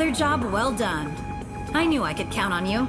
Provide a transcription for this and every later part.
Another job well done. I knew I could count on you.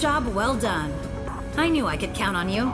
Job well done. I knew I could count on you.